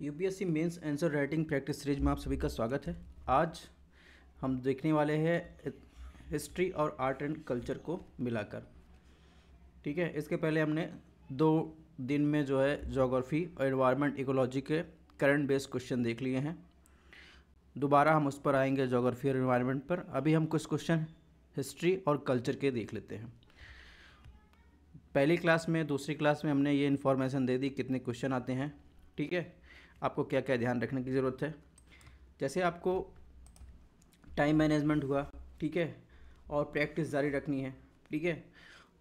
UPSC mains answer writing practice series में आप सभी का स्वागत है। आज हम देखने वाले हैं हिस्ट्री और आर्ट एंड कल्चर को मिलाकर। ठीक है, इसके पहले हमने दो दिन में जो है जोग्राफ़ी और इन्वायरमेंट इकोलॉजी के करंट बेस्ड क्वेश्चन देख लिए हैं। दोबारा हम उस पर आएँगे जोग्राफ़ी और इन्वायरमेंट पर। अभी हम कुछ क्वेश्चन हिस्ट्री और कल्चर के देख लेते हैं। पहली क्लास में, दूसरी क्लास में हमने ये इन्फॉर्मेशन दे दी, कितने क्वेश्चन आते हैं। ठीक है आपको क्या क्या ध्यान रखने की ज़रूरत है? जैसे आपको टाइम मैनेजमेंट हुआ, ठीक है, और प्रैक्टिस जारी रखनी है, ठीक है,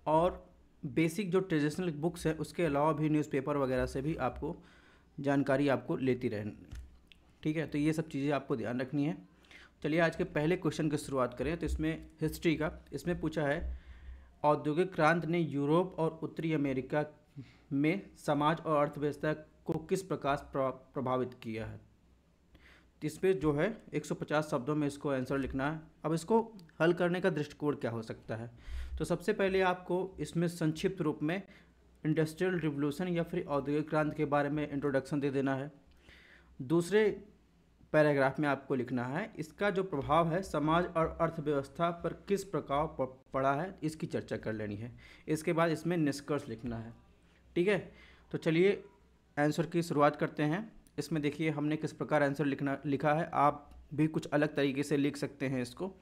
और बेसिक जो ट्रेडिशनल बुक्स है, उसके अलावा भी न्यूज़पेपर वगैरह से भी आपको जानकारी आपको लेती रहनी, ठीक है तो ये सब चीज़ें आपको ध्यान रखनी है। चलिए आज के पहले क्वेश्चन की शुरुआत करें तो इसमें हिस्ट्री का, इसमें पूछा है, औद्योगिक क्रांति ने यूरोप और उत्तरी अमेरिका में समाज और अर्थव्यवस्था को किस प्रकार प्रभावित किया है? इस पर जो है 150 शब्दों में इसको आंसर लिखना है। अब इसको हल करने का दृष्टिकोण क्या हो सकता है? तो सबसे पहले आपको इसमें संक्षिप्त रूप में इंडस्ट्रियल रिवोल्यूशन या फिर औद्योगिक क्रांति के बारे में इंट्रोडक्शन दे देना है। दूसरे पैराग्राफ में आपको लिखना है, इसका जो प्रभाव है, समाज और अर्थव्यवस्था पर किस प्रकार पड़ा है, इसकी चर्चा कर लेनी है। इसके बाद इसमें निष्कर्ष लिखना है। ठीक है? तो चलिए आंसर की शुरुआत करते हैं। इसमें देखिए, हमने किस प्रकार आंसर लिखना, लिखा है। आप भी कुछ अलग तरीके से लिख सकते हैं इसको,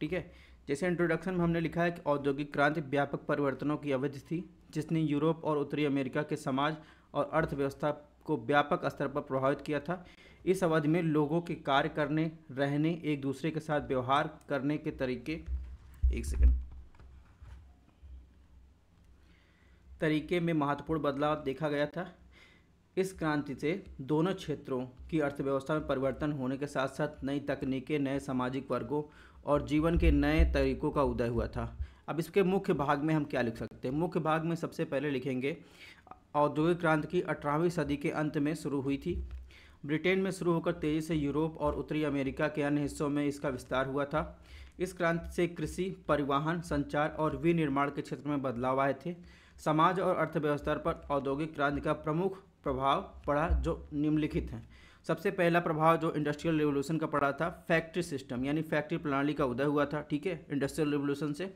ठीक है? जैसे इंट्रोडक्शन में हमने लिखा है कि औद्योगिक क्रांति व्यापक परिवर्तनों की अवधि थी, जिसने यूरोप और उत्तरी अमेरिका के समाज और अर्थव्यवस्था को व्यापक स्तर पर प्रभावित किया था। इस अवधि में लोगों के कार्य करने, रहने, एक दूसरे के साथ व्यवहार करने के तरीके, एक सेकेंड तरीके में महत्वपूर्ण बदलाव देखा गया था। इस क्रांति से दोनों क्षेत्रों की अर्थव्यवस्था में परिवर्तन होने के साथ साथ नई तकनीकें, नए सामाजिक वर्गों और जीवन के नए तरीकों का उदय हुआ था। अब इसके मुख्य भाग में हम क्या लिख सकते हैं? मुख्य भाग में सबसे पहले लिखेंगे, औद्योगिक क्रांति की अठारहवीं सदी के अंत में शुरू हुई थी। ब्रिटेन में शुरू होकर तेज़ी से यूरोप और उत्तरी अमेरिका के अन्य हिस्सों में इसका विस्तार हुआ था। इस क्रांति से कृषि, परिवहन, संचार और विनिर्माण के क्षेत्र में बदलाव आए थे। समाज और अर्थव्यवस्था पर औद्योगिक क्रांति का प्रमुख प्रभाव पड़ा जो निम्नलिखित हैं। सबसे पहला प्रभाव जो इंडस्ट्रियल रिवोल्यूशन का पड़ा था फैक्ट्री सिस्टम यानी फैक्ट्री प्रणाली का उदय हुआ था, ठीक है? इंडस्ट्रियल रिवोल्यूशन से,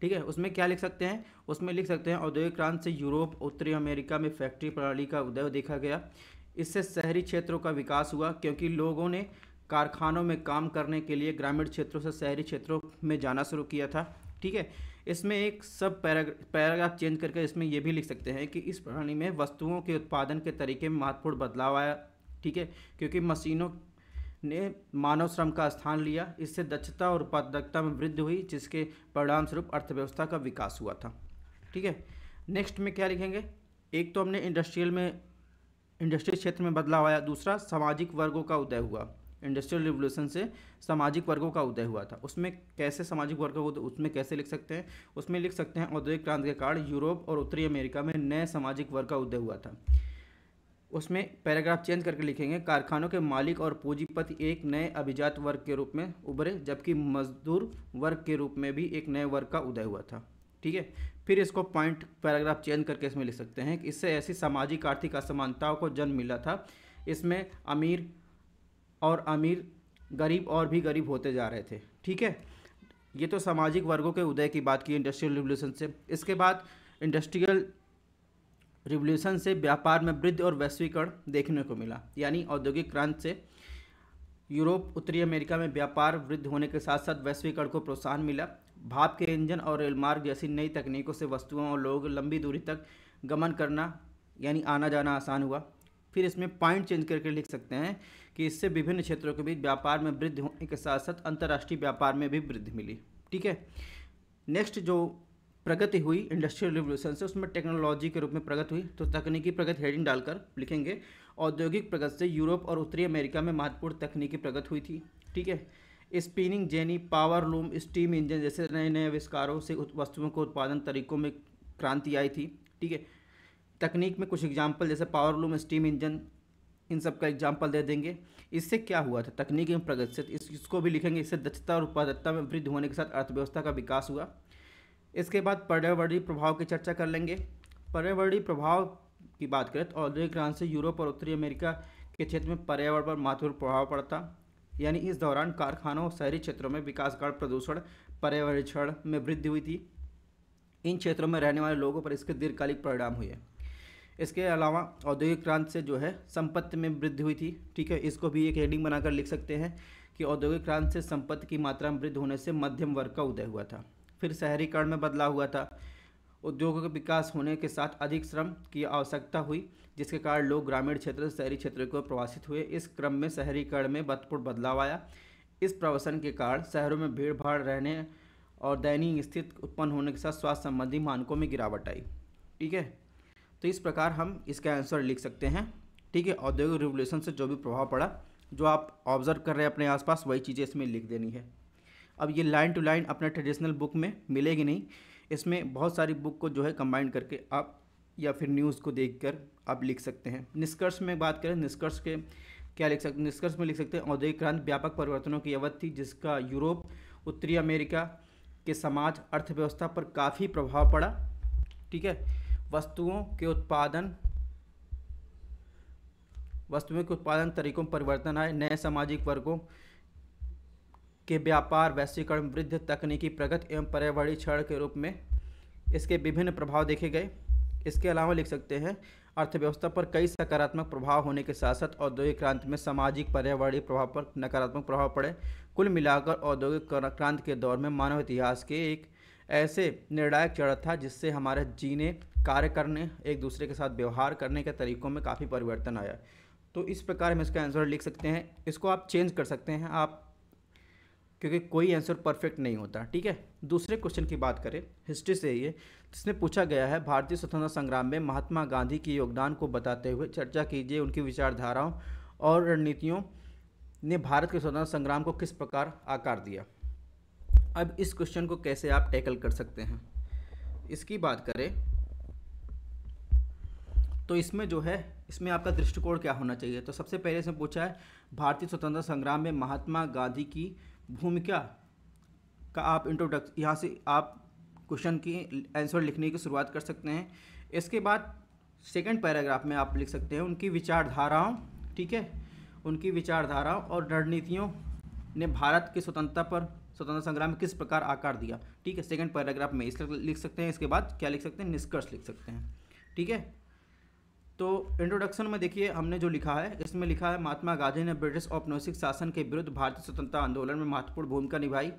ठीक है? उसमें क्या लिख सकते हैं? उसमें लिख सकते हैं, औद्योगिक क्रांति से यूरोप, उत्तरी अमेरिका में फैक्ट्री प्रणाली का उदय देखा गया। इससे शहरी क्षेत्रों का विकास हुआ, क्योंकि लोगों ने कारखानों में काम करने के लिए ग्रामीण क्षेत्रों से शहरी क्षेत्रों में जाना शुरू किया था। ठीक है? इसमें एक सब पैराग्राफ चेंज करके इसमें यह भी लिख सकते हैं कि इस प्रणाली में वस्तुओं के उत्पादन के तरीके में महत्वपूर्ण बदलाव आया, ठीक है? क्योंकि मशीनों ने मानव श्रम का स्थान लिया, इससे दक्षता और उत्पादकता में वृद्धि हुई, जिसके परिणाम स्वरूप अर्थव्यवस्था का विकास हुआ था, ठीक है? नेक्स्ट में क्या लिखेंगे? एक तो हमने इंडस्ट्रियल में, इंडस्ट्रियल क्षेत्र में बदलाव आया, दूसरा सामाजिक वर्गों का उदय हुआ। इंडस्ट्रियल रिवोल्यूशन से सामाजिक वर्गों का उदय हुआ था। उसमें कैसे सामाजिक वर्गों को उसमें कैसे लिख सकते हैं? उसमें लिख सकते हैं औद्योगिक क्रांति के कारण यूरोप और उत्तरी अमेरिका में नए सामाजिक वर्ग का उदय हुआ था। उसमें पैराग्राफ चेंज करके लिखेंगे, कारखानों के मालिक और पूंजीपति एक नए अभिजात वर्ग के रूप में उभरे, जबकि मजदूर वर्ग के रूप में भी एक नए वर्ग का उदय हुआ था। ठीक है? फिर इसको पॉइंट पैराग्राफ चेंज करके इसमें लिख सकते हैं कि इससे ऐसी सामाजिक, आर्थिक असमानताओं को जन्म मिला था। इसमें अमीर और अमीर गरीब और भी गरीब होते जा रहे थे। ठीक है? ये तो सामाजिक वर्गों के उदय की बात की इंडस्ट्रियल रिवोल्यूशन से। इसके बाद इंडस्ट्रियल रिवोल्यूशन से व्यापार में वृद्धि और वैश्वीकरण देखने को मिला। यानी औद्योगिक क्रांति से यूरोप, उत्तरी अमेरिका में व्यापार वृद्धि होने के साथ साथ वैश्वीकरण को प्रोत्साहन मिला। भाप के इंजन और रेलमार्ग जैसी नई तकनीकों से वस्तुओं और लोग लंबी दूरी तक गमन करना, यानी आना जाना आसान हुआ। फिर इसमें पॉइंट चेंज करके लिख सकते हैं कि इससे विभिन्न क्षेत्रों के बीच व्यापार में वृद्धि होने के साथ साथ अंतर्राष्ट्रीय व्यापार में भी वृद्धि मिली। ठीक है? नेक्स्ट जो प्रगति हुई इंडस्ट्रियल रिवोल्यूशन से, उसमें टेक्नोलॉजी के रूप में प्रगति हुई तो तकनीकी प्रगति हेडिंग डालकर लिखेंगे। औद्योगिक प्रगति से यूरोप और उत्तरी अमेरिका में महत्वपूर्ण तकनीकी प्रगति हुई थी। ठीक है? Spinning jenny power loom steam engine जैसे नए नए आविष्कारों से वस्तुओं के उत्पादन तरीकों में क्रांति आई थी। ठीक है? तकनीक में कुछ एग्ज़ाम्पल जैसे पावर लूम स्टीम इंजन इन सब का एग्ज़ाम्पल दे देंगे। इससे क्या हुआ था? तकनीक में प्रगति से इस, इसको भी लिखेंगे इससे दक्षता और उत्पादकता में वृद्धि होने के साथ अर्थव्यवस्था का विकास हुआ। इसके बाद पर्यावरणीय प्रभाव की चर्चा कर लेंगे। पर्यावरणीय प्रभाव की बात करें तो औद्योगिक क्रांति से यूरोप और उत्तरी अमेरिका के क्षेत्र में पर्यावरण पर महत्वपूर्ण प्रभाव पड़ता यानी इस दौरान कारखानों और शहरी क्षेत्रों में विकास कारण प्रदूषण पर्यावरण में वृद्धि हुई थी। इन क्षेत्रों में रहने वाले लोगों पर इसके दीर्घकालिक परिणाम हुए। इसके अलावा औद्योगिक क्रांति से जो है संपत्ति में वृद्धि हुई थी, ठीक है? इसको भी एक हेडिंग बनाकर लिख सकते हैं कि औद्योगिक क्रांति से संपत्ति की मात्रा में वृद्धि होने से मध्यम वर्ग का उदय हुआ था। फिर शहरीकरण में बदलाव हुआ था। उद्योगों का विकास होने के साथ अधिक श्रम की आवश्यकता हुई, जिसके कारण लोग ग्रामीण क्षेत्र से शहरी क्षेत्र को प्रवासित हुए। इस क्रम में शहरीकरण में महत्वपूर्ण बदलाव आया। इस प्रवसन के कारण शहरों में भीड़ भाड़ रहने और दैनिक स्थिति उत्पन्न होने के साथ स्वास्थ्य संबंधी मानकों में गिरावट आई, ठीक है? तो इस प्रकार हम इसका आंसर लिख सकते हैं। ठीक है, औद्योगिक रिवोल्यूशन से जो भी प्रभाव पड़ा, जो आप ऑब्ज़र्व कर रहे हैं अपने आसपास, वही चीज़ें इसमें लिख देनी है। अब ये लाइन टू लाइन अपने ट्रेडिशनल बुक में मिलेगी नहीं। इसमें बहुत सारी बुक को जो है कंबाइन करके आप, या फिर न्यूज़ को देखकर आप लिख सकते हैं। निष्कर्ष में बात करें, निष्कर्ष के क्या लिख सकते निष्कर्ष में लिख सकते हैं, औद्योगिक क्रांति व्यापक परिवर्तनों की अवधि थी, जिसका यूरोप, उत्तरी अमेरिका के समाज, अर्थव्यवस्था पर काफ़ी प्रभाव पड़ा। ठीक है वस्तुओं के उत्पादन, वस्तुओं के उत्पादन तरीकों में परिवर्तन आए। नए सामाजिक वर्गों के व्यापार, वैश्वीकरण, वृद्ध तकनीकी प्रगति एवं पर्यावरणीय क्षण के रूप में इसके विभिन्न प्रभाव देखे गए। इसके अलावा लिख सकते हैं, अर्थव्यवस्था पर कई सकारात्मक प्रभाव होने के साथ साथ औद्योगिक क्रांति में सामाजिक पर्यावरणीय प्रभाव पर नकारात्मक प्रभाव पड़े। कुल मिलाकर औद्योगिक क्रांति के दौर में मानव इतिहास के एक ऐसे निर्णायक चरण था जिससे हमारे जीने कार्य करने, एक दूसरे के साथ व्यवहार करने के तरीकों में काफ़ी परिवर्तन आया तो इस प्रकार हम इसका आंसर लिख सकते हैं। इसको आप चेंज कर सकते हैं। आप, क्योंकि कोई आंसर परफेक्ट नहीं होता, ठीक है? दूसरे क्वेश्चन की बात करें हिस्ट्री से ये, जिसमें पूछा गया है, भारतीय स्वतंत्रता संग्राम में महात्मा गांधी के योगदान को बताते हुए चर्चा कीजिए उनकी विचारधाराओं और रणनीतियों ने भारत के स्वतंत्रता संग्राम को किस प्रकार आकार दिया। अब इस क्वेश्चन को कैसे आप टैकल कर सकते हैं? इसकी बात करें तो इसमें जो है, इसमें आपका दृष्टिकोण क्या होना चाहिए? तो सबसे पहले इसमें पूछा है, भारतीय स्वतंत्रता संग्राम में महात्मा गांधी की भूमिका का आप इंट्रोडक्स यहाँ से आप क्वेश्चन की आंसर लिखने की शुरुआत कर सकते हैं। इसके बाद सेकंड पैराग्राफ में आप लिख सकते हैं, उनकी विचारधाराओं, ठीक है? उनकी विचारधाराओं और रणनीतियों ने भारत की स्वतंत्रता पर, स्वतंत्रता संग्राम में किस प्रकार आकार दिया? ठीक है सेकंड पैराग्राफ में इस लिख सकते हैं, इसके बाद क्या लिख सकते हैं? निष्कर्ष लिख सकते हैं। ठीक है? तो इंट्रोडक्शन में देखिए, हमने जो लिखा है, इसमें लिखा है, महात्मा गांधी ने ब्रिटिश औपनिवेशिक शासन के विरुद्ध भारतीय स्वतंत्रता आंदोलन में महत्वपूर्ण भूमिका निभाई।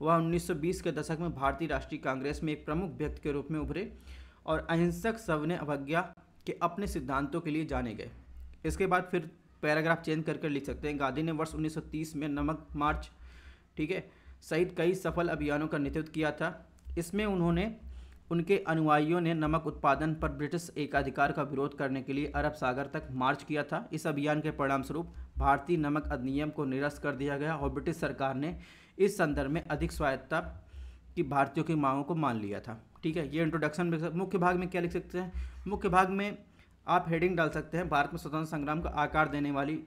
वह 1920 के दशक में भारतीय राष्ट्रीय कांग्रेस में एक प्रमुख व्यक्ति के रूप में उभरे और अहिंसक सवने अवज्ञा के अपने सिद्धांतों के लिए जाने गए। इसके बाद फिर पैराग्राफ चेंज करके लिख सकते हैं। गांधी ने वर्ष 1930 में नमक मार्च, ठीक है, सहित कई सफल अभियानों का नेतृत्व किया था। इसमें उन्होंने उनके अनुयायियों ने नमक उत्पादन पर ब्रिटिश एकाधिकार का विरोध करने के लिए अरब सागर तक मार्च किया था। इस अभियान के परिणामस्वरूप भारतीय नमक अधिनियम को निरस्त कर दिया गया और ब्रिटिश सरकार ने इस संदर्भ में अधिक स्वायत्ता की भारतीयों की मांगों को मान लिया था। ठीक है, ये इंट्रोडक्शन में मुख्य भाग में क्या लिख सकते हैं? मुख्य भाग में आप हेडिंग डाल सकते हैं, भारत में स्वतंत्र संग्राम का आकार देने वाली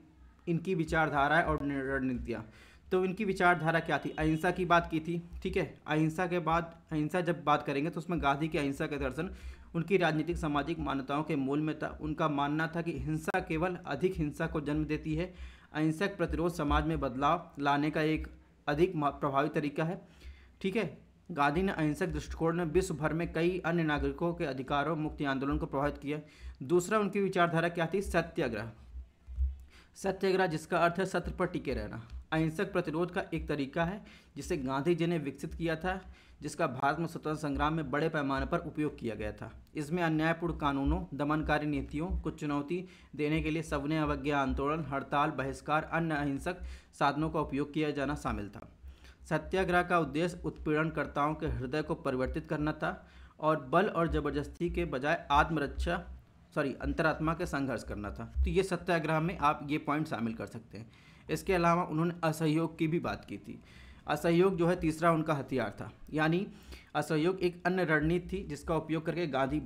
इनकी विचारधाराएँ और रणनीतियाँ। तो इनकी विचारधारा क्या थी? अहिंसा की बात की थी, ठीक है? अहिंसा के बाद, अहिंसा जब बात करेंगे तो उसमें गांधी की अहिंसा के दर्शन, उनकी राजनीतिक, सामाजिक मान्यताओं के मूल में था। उनका मानना था कि हिंसा केवल अधिक हिंसा को जन्म देती है। अहिंसक प्रतिरोध समाज में बदलाव लाने का एक अधिक प्रभावी तरीका है, ठीक है? गांधी ने अहिंसक दृष्टिकोण ने विश्व भर में कई अन्य नागरिकों के अधिकारों, मुक्ति आंदोलन को प्रभावित किया। दूसरा, उनकी विचारधारा क्या थी? सत्याग्रह। सत्याग्रह जिसका अर्थ है सत्य पर टिके रहना। अहिंसक प्रतिरोध का एक तरीका है, जिसे गांधी जी ने विकसित किया था, जिसका भारत में स्वतंत्र संग्राम में बड़े पैमाने पर उपयोग किया गया था। इसमें अन्यायपूर्ण कानूनों, दमनकारी नीतियों को चुनौती देने के लिए सवने अवज्ञा आंदोलन, हड़ताल, बहिष्कार, अन्य अहिंसक साधनों का उपयोग किया जाना शामिल था। सत्याग्रह का उद्देश्य उत्पीड़नकर्ताओं के हृदय को परिवर्तित करना था और बल और ज़बरदस्ती के बजाय आत्मरक्षा, सॉरी, अंतरात्मा के संघर्ष करना था। तो ये सत्याग्रह में आप ये पॉइंट शामिल कर सकते हैं। इसके अलावा उन्होंने असहयोग की भी बात की थी। असहयोग जो है तीसरा उनका हथियार था। यानी असहयोग एक अन्य रणनीति थी जिसका उपयोग करके गांधी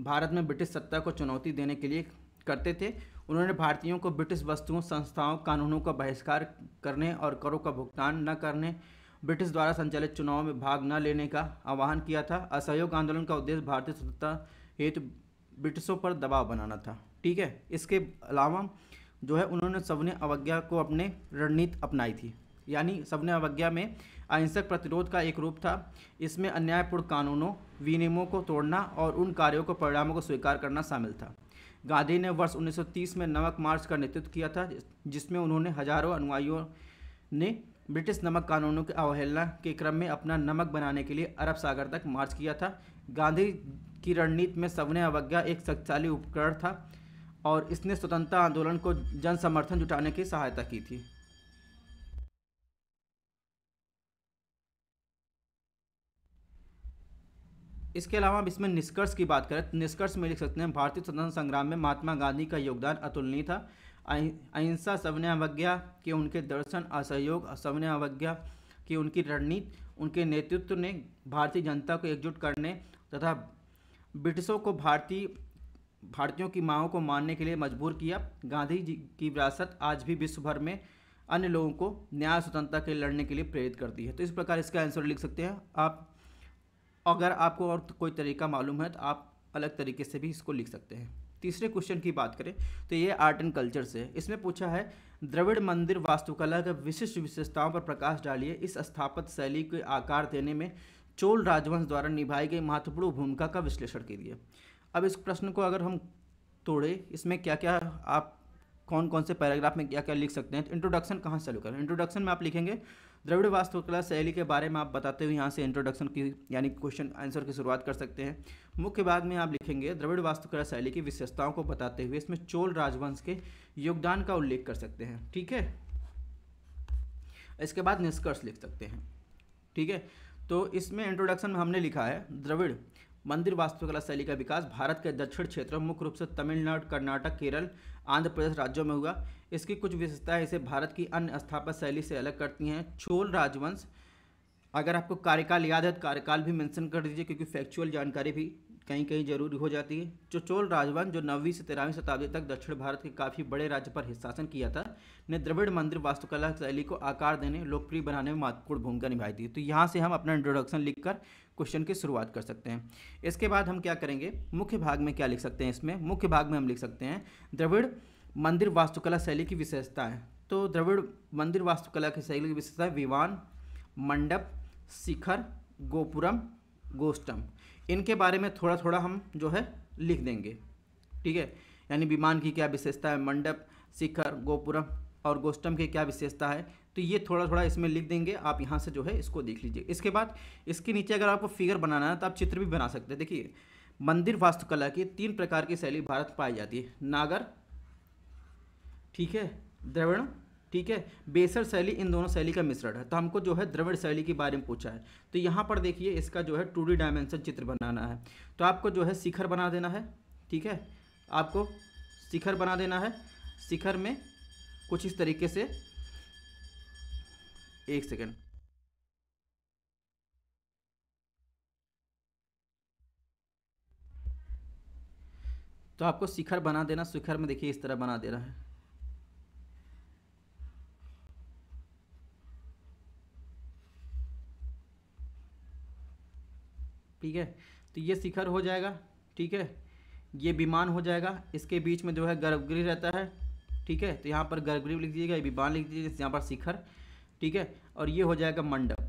भारत में ब्रिटिश सत्ता को चुनौती देने के लिए करते थे। उन्होंने भारतीयों को ब्रिटिश वस्तुओं, संस्थाओं, कानूनों का बहिष्कार करने और करों का भुगतान न करने, ब्रिटिश द्वारा संचालित चुनावों में भाग न लेने का आह्वान किया था। असहयोग आंदोलन का उद्देश्य भारतीय स्वतंत्रता हेतु ब्रिटिशों पर दबाव बनाना था। ठीक है? इसके अलावा जो है उन्होंने सवने अवज्ञा को अपने रणनीति अपनाई थी। यानी सवने अवज्ञा में अहिंसक प्रतिरोध का एक रूप था। इसमें अन्यायपूर्ण कानूनों, विनियमों को तोड़ना और उन कार्यों को, परिणामों को स्वीकार करना शामिल था। गांधी ने वर्ष 1930 में नमक मार्च का नेतृत्व किया था, जिसमें उन्होंने हज़ारों अनुयायियों ने ब्रिटिश नमक कानूनों की अवहेलना के क्रम में अपना नमक बनाने के लिए अरब सागर तक मार्च किया था। गांधी की रणनीति में सवने अवज्ञा एक शक्तिशाली उपकरण था। और इसने स्वतंत्रता आंदोलन को जन समर्थन जुटाने की सहायता की थी। इसके अलावा इसमें निष्कर्ष की बात करें तो निष्कर्ष में लिख सकते हैं, भारतीय स्वतंत्रता संग्राम में महात्मा गांधी का योगदान अतुलनीय था। अहिंसा सवने अवज्ञा के उनके दर्शन, असहयोग सवने अवज्ञा की उनकी रणनीति, उनके नेतृत्व ने भारतीय जनता को एकजुट करने तथा ब्रिटिशों को भारतीय भारतीयों की मांगों को मानने के लिए मजबूर किया। गांधी जी की विरासत आज भी विश्व भर में अन्य लोगों को न्याय, स्वतंत्रता के लड़ने के लिए प्रेरित करती है। तो इस प्रकार इसका आंसर लिख सकते हैं। आप, अगर आपको और कोई तरीका मालूम है तो आप अलग तरीके से भी इसको लिख सकते हैं। तीसरे क्वेश्चन की बात करें तो ये आर्ट एंड कल्चर से इसमें पूछा है, द्रविड़ मंदिर वास्तुकला के विशिष्ट विशेषताओं पर प्रकाश डालिए। इस स्थापत शैली को आकार देने में चोल राजवंश द्वारा निभाई गई महत्वपूर्ण भूमिका का विश्लेषण कीजिए। अब इस प्रश्न को अगर हम तोड़े, इसमें क्या क्या आप कौन कौन से पैराग्राफ में क्या क्या लिख सकते हैं? तो इंट्रोडक्शन कहाँ से चालू करें? इंट्रोडक्शन में आप लिखेंगे, द्रविड़ वास्तुकला शैली के बारे में आप बताते हुए यहाँ से इंट्रोडक्शन की, यानी क्वेश्चन आंसर की शुरुआत कर सकते हैं। मुख्य भाग में आप लिखेंगे, द्रविड़ वास्तुकला शैली की विशेषताओं को बताते हुए इसमें चोल राजवंश के योगदान का उल्लेख कर सकते हैं, ठीक है? इसके बाद निष्कर्ष लिख सकते हैं, ठीक है? तो इसमें इंट्रोडक्शन में हमने लिखा है, द्रविड़ मंदिर वास्तुकला शैली का विकास भारत के दक्षिण क्षेत्रों, मुख्य रूप से तमिलनाडु, कर्नाटक, केरल, आंध्र प्रदेश राज्यों में हुआ। इसकी कुछ विशेषताएँ इसे भारत की अन्य स्थापना शैली से अलग करती हैं। चोल राजवंश, अगर आपको कार्यकाल याद है तो कार्यकाल भी मेंशन कर दीजिए, क्योंकि फैक्चुअल जानकारी भी कहीं कहीं ज़रूरी हो जाती है। जो चोल राजवंश, जो नौवीं से तेरहवीं शताब्दी तक दक्षिण भारत के काफ़ी बड़े राज्य पर शासन किया था, ने द्रविड़ मंदिर वास्तुकला शैली को आकार देने, लोकप्रिय बनाने में महत्वपूर्ण भूमिका निभाई थी। तो यहाँ से हम अपना इंट्रोडक्शन लिखकर क्वेश्चन की शुरुआत कर सकते हैं। इसके बाद हम क्या करेंगे? मुख्य भाग में क्या लिख सकते हैं इसमें? मुख्य भाग में हम लिख सकते हैं, द्रविड़ मंदिर वास्तुकला शैली की विशेषताएँ तो द्रविड़ मंदिर वास्तुकला की शैली की विशेषताएँ विवान, मंडप, शिखर, गोपुरम गोष्टम इनके बारे में थोड़ा थोड़ा हम जो है लिख देंगे। ठीक है? यानी विमान की क्या विशेषता है? मंडप, शिखर, गोपुरम और गोष्टम की क्या विशेषता है? तो ये थोड़ा थोड़ा इसमें लिख देंगे। आप यहाँ से जो है इसको देख लीजिए। इसके बाद इसके नीचे अगर आपको फिगर बनाना है तो आप चित्र भी बना सकते हैं। देखिए, मंदिर वास्तुकला की तीन प्रकार की शैली भारत पाई जाती है। नागर, ठीक है, द्रविड़, ठीक है, बेसर शैली, इन दोनों शैली का मिश्रण है। तो हमको जो है द्रविड़ शैली के बारे में पूछा है। तो यहाँ पर देखिए, इसका जो है टू डी डायमेंशन चित्र बनाना है। तो आपको जो है शिखर बना देना है, ठीक है? आपको शिखर बना देना है। शिखर में कुछ इस तरीके से एक सेकेंड। तो आपको शिखर बना देना, शिखर में देखिए इस तरह बना देना है। ठीक है? तो ये शिखर हो जाएगा, ठीक है? ये विमान हो जाएगा, इसके बीच में जो है गर्भगृह रहता है, ठीक है? तो यहाँ पर गर्भगृह लिख दीजिएगा विमान लिख दीजिएगा, यहाँ पर शिखर। ठीक है? और ये हो जाएगा मंडप।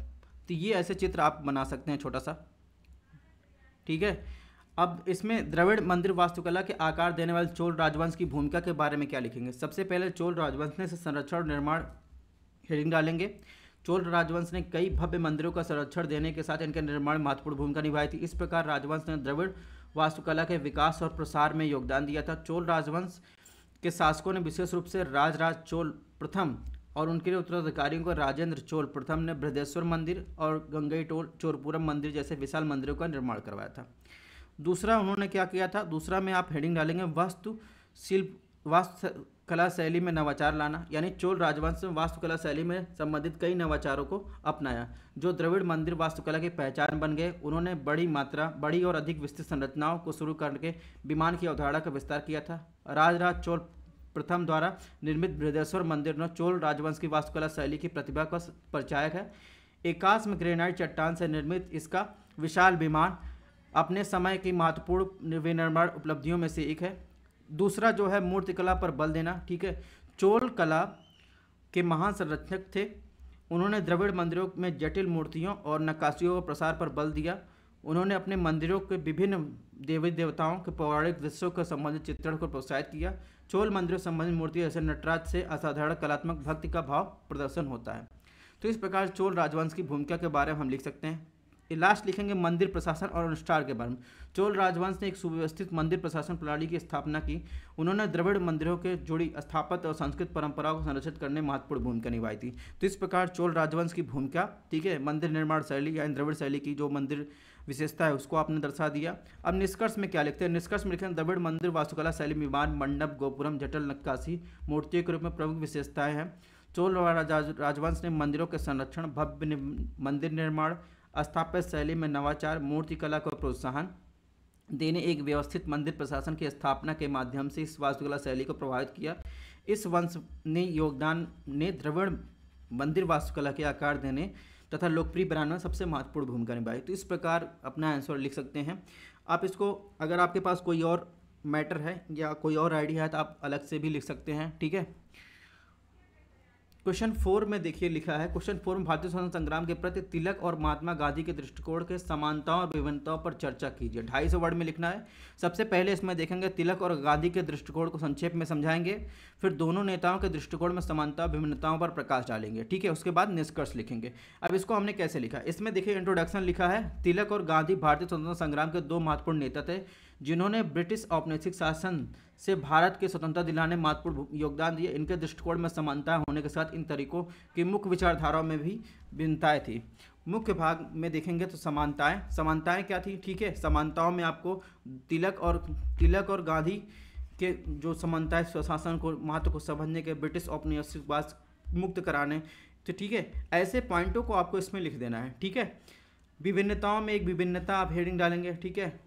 तो ये ऐसे चित्र आप बना सकते हैं छोटा सा। ठीक है? अब इसमें द्रविड़ मंदिर वास्तुकला के आकार देने वाले चोल राजवंश की भूमिका के बारे में क्या लिखेंगे? सबसे पहले चोल राजवंश ने संरक्षण निर्माण हेडिंग डालेंगे। चोल राजवंश ने कई भव्य मंदिरों का संरक्षण देने के साथ इनके निर्माण महत्वपूर्ण भूमिका निभाई थी। इस प्रकार राजवंश ने द्रविड़ वास्तुकला के विकास और प्रसार में योगदान दिया था। चोल राजवंश के शासकों ने विशेष रूप से राजराज चोल प्रथम और उनके लिए उत्तराधिकारियों को राजेंद्र चोल, प्रथम ने बृहदेश्वर मंदिर और गंगई टोल, चोरपुरम मंदिर जैसे विशाल मंदिरों का निर्माण करवाया था। दूसरा उन्होंने क्या किया था? दूसरा, में आप हेडिंग डालेंगे, वास्तु शिल्प, वास्तु कला शैली में नवाचार लाना, यानी चोल राजवंश में वास्तुकला शैली में संबंधित कई नवाचारों को अपनाया, जो द्रविड़ मंदिर वास्तुकला की पहचान बन गए। उन्होंने बड़ी मात्रा, बड़ी और अधिक विस्तृत संरचनाओं को शुरू करके विमान की अवधारणा का विस्तार किया था। राजराज चोल प्रथम द्वारा निर्मित बृहदेश्वर मंदिर ने चोल राजवंश की वास्तुकला शैली की प्रतिभा का परिचायक है। एकाश में ग्रेनाइट चट्टान से निर्मित इसका विशाल विमान अपने समय की महत्वपूर्ण विनिर्माण उपलब्धियों में से एक है। दूसरा जो है मूर्तिकला पर बल देना, ठीक है। चोल कला के महान संरक्षक थे। उन्होंने द्रविड़ मंदिरों में जटिल मूर्तियों और नक्काशियों के प्रसार पर बल दिया। उन्होंने अपने मंदिरों के विभिन्न देवी देवताओं के पौराणिक दृश्यों के संबंधित चित्रण को प्रोत्साहित किया। चोल मंदिरों संबंधित मूर्ति जैसे नटराज से असाधारण कलात्मक भक्ति का भाव प्रदर्शन होता है। तो इस प्रकार चोल राजवंश की भूमिका के बारे में हम लिख सकते हैं। लास्ट लिखेंगे मंदिर प्रशासन और अनुष्ठान के बारे में। चोल राजवंश ने एक सुव्यवस्थित मंदिर प्रशासन प्रणाली की स्थापना की। उन्होंने द्रविड़ मंदिरों के जुड़ी स्थापत्य और संस्कृत परंपराओं को संरक्षित करने महत्वपूर्ण भूमिका निभाई थी। तो इस प्रकार चोल राजवंश की भूमिका, ठीक है, मंदिर निर्माण शैली या द्रविड़ शैली की जो मंदिर विशेषता है, उसको आपने दर्शा दिया। अब निष्कर्ष में क्या लिखते हैं? निष्कर्ष में लिखते हैं, द्रविड़ मंदिर, वास्तुकला, शैली, विमान, मंडप, गोपुरम, जटल नक्काशी, मूर्तियों के रूप में प्रमुख विशेषताएँ हैं। चोल राजवंश ने मंदिरों के संरक्षण, भव्य मंदिर निर्माण स्थापत्य शैली में नवाचार मूर्तिकला को प्रोत्साहन देने, एक व्यवस्थित मंदिर प्रशासन की स्थापना के माध्यम से इस वास्तुकला शैली को प्रभावित किया। इस वंश ने योगदान, ने द्रविड़ मंदिर वास्तुकला के आकार देने तथा लोकप्रिय बनाने में सबसे महत्वपूर्ण भूमिका निभाई। तो इस प्रकार अपना आंसर लिख सकते हैं। आप इसको, अगर आपके पास कोई और मैटर है या कोई और आइडिया है तो आप अलग से भी लिख सकते हैं, ठीक है? क्वेश्चन फोर में देखिए लिखा है, क्वेश्चन फोर में भारतीय स्वतंत्र संग्राम के प्रति तिलक और महात्मा गांधी के दृष्टिकोण के समानताओं और विभिन्नताओं पर चर्चा कीजिए। ढाई सौ वर्ड में लिखना है। सबसे पहले इसमें देखेंगे, तिलक और गांधी के दृष्टिकोण को संक्षेप में समझाएँगे, फिर दोनों नेताओं के दृष्टिकोण में समानता, विभिन्नताओं पर प्रकाश डालेंगे। ठीक है, उसके बाद निष्कर्ष लिखेंगे। अब इसको हमने कैसे लिखा? इसमें देखिए इंट्रोडक्शन लिखा है, तिलक और गांधी भारतीय स्वतंत्रता संग्राम के दो महत्वपूर्ण नेता थे। जिन्होंने ब्रिटिश औपनिवेशिक शासन से भारत के स्वतंत्रता दिलाने महत्वपूर्ण योगदान दिए इनके दृष्टिकोण में समानता होने के साथ इन तरीकों की मुख्य विचारधाराओं में भी भिन्नताएँ थी। मुख्य भाग में देखेंगे तो समानताएँ। समानताएँ क्या थी? ठीक है, समानताओं में आपको तिलक और तिलक और गांधी के जो समानताएँ स्वशासन को, महत्व को समझने के, ब्रिटिश औपनिवेशिकवाद मुक्त कराने तो ठीक है, ऐसे पॉइंटों को आपको इसमें लिख देना है। ठीक है, विभिन्नताओं में एक विभिन्नता आप हेडिंग डालेंगे। ठीक है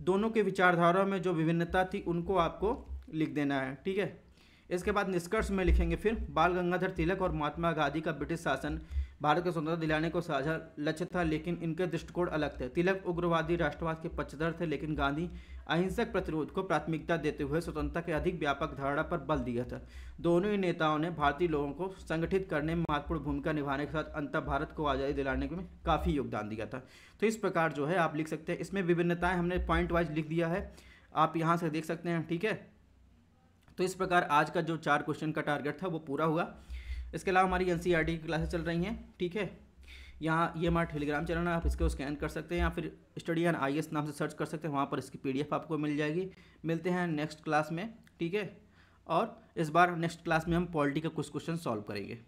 दोनों के विचारधारा में जो विभिन्नता थी, उनको आपको लिख देना है, ठीक है? इसके बाद निष्कर्ष में लिखेंगे फिर बाल गंगाधर तिलक और महात्मा गांधी का ब्रिटिश शासन भारत को स्वतंत्रता दिलाने को साझा लक्ष्य था, लेकिन इनके दृष्टिकोण अलग थे। तिलक उग्रवादी राष्ट्रवाद के पक्षधर थे, लेकिन गांधी अहिंसक प्रतिरोध को प्राथमिकता देते हुए स्वतंत्रता के अधिक व्यापक धारणा पर बल दिया था। दोनों ही नेताओं ने भारतीय लोगों को संगठित करने में महत्वपूर्ण भूमिका निभाने के साथ अंतर भारत को आज़ादी दिलाने में काफ़ी योगदान दिया था। तो इस प्रकार जो है, आप लिख सकते हैं। इसमें विभिन्नताएँ हमने पॉइंट वाइज लिख दिया है। आप यहाँ से देख सकते हैं, ठीक है? तो इस प्रकार आज का जो चार क्वेश्चन का टारगेट था, वो पूरा हुआ। इसके अलावा हमारी एन की क्लासेस चल रही हैं, ठीक है? यहाँ ये हमारा टेलीग्राम चैनल है, आप इसको स्कैन कर सकते हैं या फिर स्टडी एन आई नाम से सर्च कर सकते हैं, वहाँ पर इसकी पीडीएफ आपको मिल जाएगी। मिलते हैं नेक्स्ट क्लास में, ठीक है? और इस बार नेक्स्ट क्लास में हम पॉलिटी का कुछ क्वेश्चन सॉल्व करेंगे।